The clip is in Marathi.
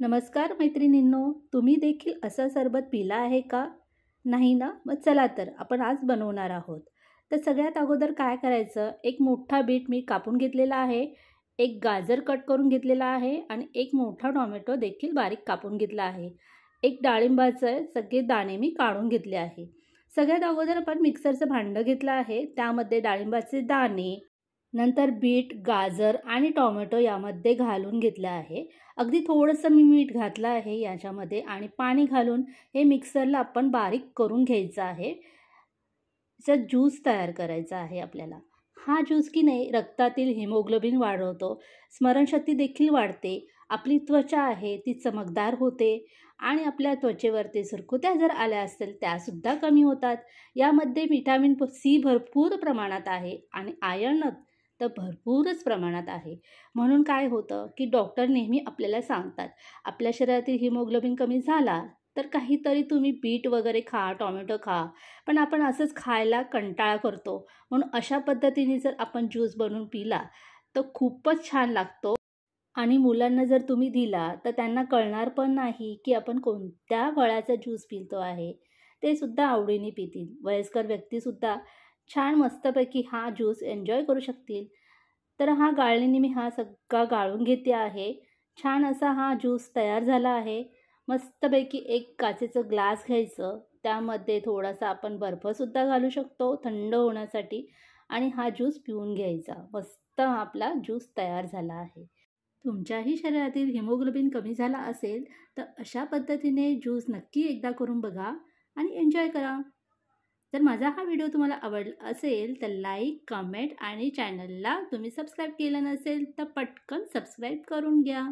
नमस्कार मैत्रिणींनो तुम्ही देखील असा सरबत पिला आहे का? नाही ना? मग चला तर आपण आज बनवणार आहोत. तर सगळ्यात अगोदर काय करायचं? एक मोठा बीट मी कापून घेतलेला आहे एक गाजर कट करून घेतलेला आहे आणि एक मोठा टॉमॅटो देखील बारीक कापून घेतला आहे. एक डाळिंबाचं सगळे दाणे मी काढून घेतले आहे. सगळ्यात अगोदर आपण मिक्सरचं भांडं घेतलं आहे. त्यामध्ये डाळिंबाचे दाणे नंतर बीट गाजर आणि टॉमॅटो यामध्ये घालून घेतलं आहे. अगदी थोडंसं मी मीठ घातलं आहे याच्यामध्ये आणि पाणी घालून हे मिक्सरला आपण बारीक करून घ्यायचं आहे. त्याचा ज्यूस तयार करायचा आहे आपल्याला. हा ज्यूस की नाही रक्तातील हिमोग्लोबिन वाढवतो. स्मरणशक्ती देखील वाढते. आपली त्वचा आहे ती चमकदार होते आणि आपल्या त्वचेवरती सुरकुत्या जर आल्या असतील त्यासुद्धा कमी होतात. यामध्ये विटॅमिन सी भरपूर प्रमाणात आहे आणि आयर्न तर भरपूरच प्रमाणात आहे. म्हणून काय होतं की डॉक्टर नेहमी आपल्याला सांगतात आपल्या शरीरातील हिमोग्लोबिन कमी झाला तर काहीतरी तुम्ही बीट वगैरे खा टॉमॅटो खा पण आपण असंच खायला कंटाळा करतो. म्हणून अशा पद्धतीने जर आपण ज्यूस बनवून पिला तर खूपच छान लागतो. आणि मुलांना जर तुम्ही दिला तर त्यांना कळणार पण नाही की आपण कोणत्या फळाचा ज्यूस पितो आहे. ते सुद्धा आवडीने पितील. वयस्कर व्यक्तीसुद्धा छान मस्तपैकी हा ज्यूस एन्जॉय करू शकतील. तर हा गाळणीने मी हा सगळा गाळून घेते आहे. छान असा हा ज्यूस तयार झाला आहे. मस्तपैकी एक काचेचं ग्लास घ्यायचं. त्यामध्ये थोडासा आपण बर्फसुद्धा घालू शकतो थंड होण्यासाठी. आणि हा ज्यूस पिऊन घ्यायचा. मस्त आपला ज्यूस तयार झाला आहे. तुमच्याही शरीरातील हिमोग्लोबिन कमी झाला असेल तर अशा पद्धतीने ज्यूस नक्की एकदा करून बघा आणि एन्जॉय करा. जर माझा हा व्हिडिओ तुम्हाला आवडला असेल तर लाईक कमेंट आणि चॅनलला तुम्ही सबस्क्राईब केलं नसेल तर पटकन सबस्क्राईब करून घ्या.